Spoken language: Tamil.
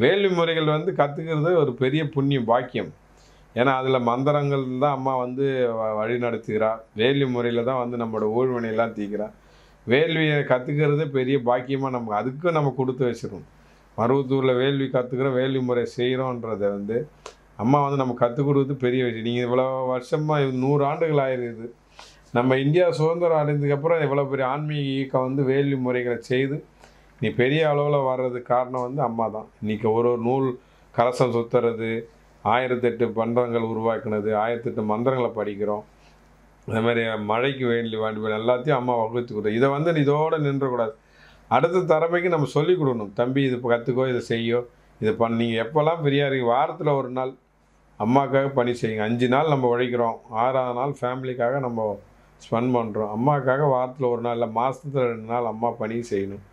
வேள்வி முறைகள் வந்து கற்றுக்கிறது ஒரு பெரிய புண்ணியம் பாக்கியம். ஏன்னா அதில் மந்திரங்கள் தான் அம்மா வந்து வ- வழி நடத்துகிறா. வேள்வி முறையில் தான் வந்து நம்மளோட ஊழ்வினையெல்லாம் தீக்கிறா. வேள்வியை கற்றுக்கிறது பெரிய பாக்கியமாக நமக்கு அதுக்கும் நம்ம கொடுத்து வச்சிருக்கோம். மருவத்தூரில் வேள்வி கற்றுக்கிறோம் வேள்வி முறை செய்கிறோன்றதை வந்து அம்மா வந்து நம்ம கற்றுக் கொடுத்து பெரிய விஷயம். நீங்கள் இவ்வளோ வருஷமாக நூறு ஆண்டுகள் ஆயிருக்குது. நம்ம இந்தியா சுதந்திரம் அடைந்ததுக்கப்புறம் இவ்வளோ பெரிய ஆன்மீக இயக்கம் வந்து வேள்வி முறைகளை செய்து நீ பெரிய அளவில் வர்றதுக்கு காரணம் வந்து அம்மா தான் இன்றைக்கி ஒரு ஒரு நூல் கலசம் சுற்றுறது ஆயிரத்தெட்டு மந்திரங்கள் உருவாக்குனது ஆயிரத்தெட்டு மந்திரங்களை படிக்கிறோம். அதே மாதிரி மழைக்கு வேண்டி வேண்டி எல்லாத்தையும் அம்மா வகுத்து கொடுத்து இதை வந்து நீ நின்றக்கூடாது. அடுத்த தலைமைக்கு நம்ம சொல்லிக் கொடுக்கணும். தம்பி இது கற்றுக்கோ இதை செய்யோ இதை பண்ண. நீங்கள் எப்போல்லாம் ஃப்ரீயாக இருக்கீங்க வாரத்தில் ஒரு நாள் அம்மாக்காக பணி செய்யுங்க. அஞ்சு நாள் நம்ம உழைக்கிறோம். ஆறாவது நாள் ஃபேமிலிக்காக நம்ம ஸ்பெண்ட் பண்ணுறோம் அம்மாக்காக வாரத்தில் ஒரு நாள் இல்லை மாதத்துல ரெண்டு நாள் அம்மா பணி செய்யணும்.